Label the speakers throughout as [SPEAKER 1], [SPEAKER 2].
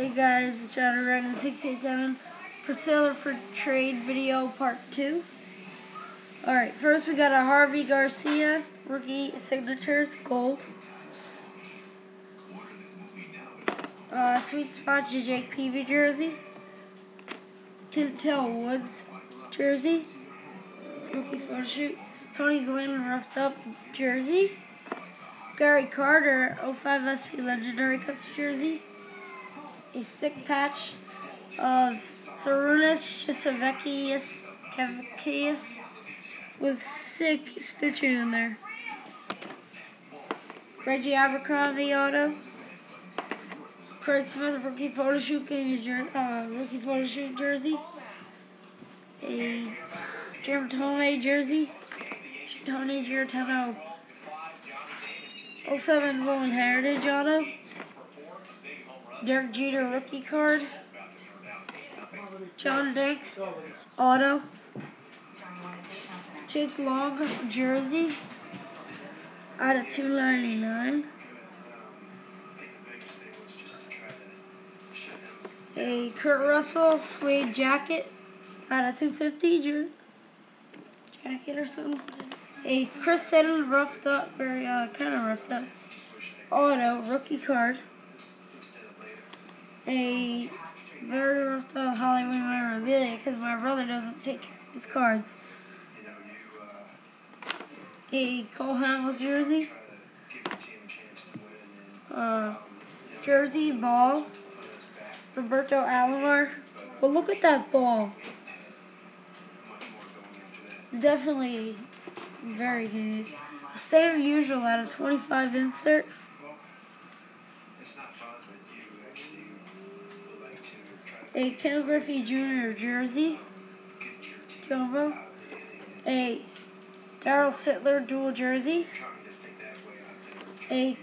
[SPEAKER 1] Hey guys, it's Shadow Dragon 687 for sale for trade video part 2. Alright, first we got a Harvey Garcia rookie signatures, gold. Uh, Sweet Spot Jake Peavy jersey. Kentel Woods jersey. Rookie photo shoot. Tony Gwynn roughed up jersey. Gary Carter 05 SP Legendary Cuts jersey a sick patch of Sarunas Shisavekius Kavakius with sick stitching in there. Reggie Abercrombie auto. Craig Smith rookie photo shoot game uh, rookie photo shoot jersey. A Jeremy Tome jersey. Tony Giarratano 07 Bowman Heritage auto. Derek Jeter rookie card. John Dix auto. Jake Long jersey out of 299. A Kurt Russell suede jacket out of 250 jacket or something. A Chris Sutton roughed up, very uh, kind of roughed up auto rookie card a very rough up Hollywood memorabilia because my brother doesn't take care of his cards. A Cole Hamels jersey. Uh, jersey ball. Roberto Alomar. But look at that ball. Definitely very good. A standard usual out of 25 insert. A Ken Griffey Jr. jersey, jumbo, a Daryl Sittler dual jersey, a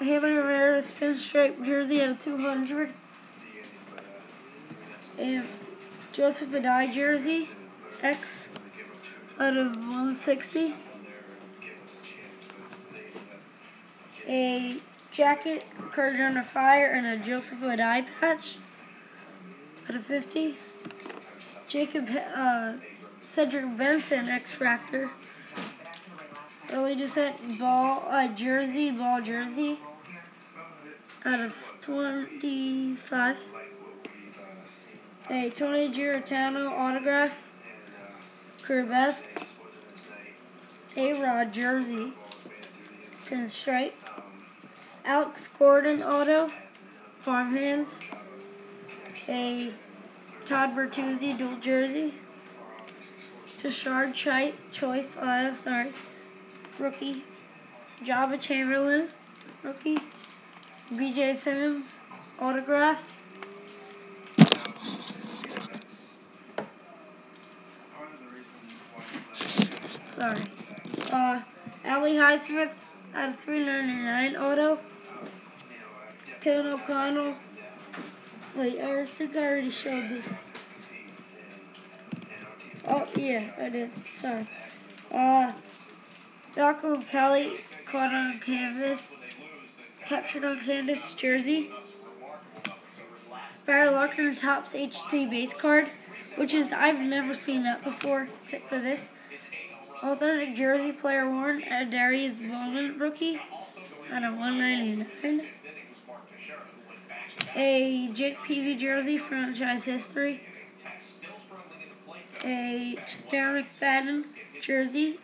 [SPEAKER 1] Hanley Ramirez pinstripe jersey out of 200, a Joseph Addai jersey, X out of 160, a jacket, Courage Under Fire, and a Joseph Wood eye patch out of 50. Jacob, uh, Cedric Benson X-Fractor. Early Descent Ball, uh, Jersey, Ball Jersey out of 25. A Tony Giarratano autograph, career best. A-Rod Jersey, pinstripe. Alex Gordon auto, farmhands, a Todd Bertuzzi dual jersey, Tashard Chite choice auto, sorry, rookie, Joba Chamberlain, rookie, BJ Simmons autograph. Sorry. Uh, Ali Highsmith out of 399 auto. Kevin O'Connell. Wait, I think I already showed this. Oh, yeah, I did. Sorry. Uh, Rocco Kelly caught on canvas. Captured on canvas jersey. Barry Larkin Topps HD base card, which is, I've never seen that before, except for this. Authentic jersey player worn at Darius Bowman rookie out of 199 a Jake Peavy jersey, franchise history, a Darren McFadden jersey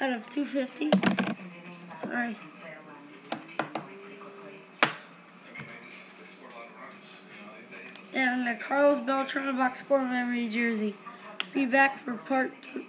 [SPEAKER 1] out of 250. Sorry. And a Carlos Beltran box score memory jersey. Be back for part two.